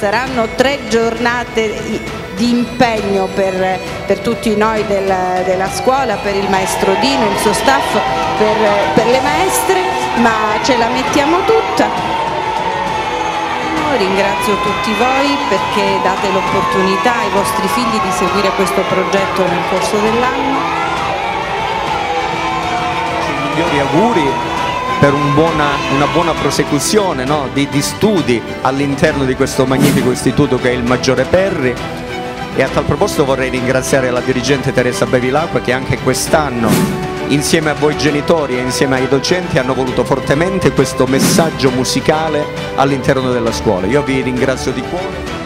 saranno tre giornate di impegno per, per tutti noi del, della scuola, per il maestro Dino, il suo staff, per, per le maestre, ma ce la mettiamo tutta. Ringrazio tutti voi perché date l'opportunità ai vostri figli di seguire questo progetto nel corso dell'anno. I migliori auguri per un buona, una buona prosecuzione no? di, di studi all'interno di questo magnifico istituto che è il Maggiore Perri e a tal proposito vorrei ringraziare la dirigente Teresa Bevilacqua che anche quest'anno insieme a voi genitori e insieme ai docenti hanno voluto fortemente questo messaggio musicale all'interno della scuola. Io vi ringrazio di cuore.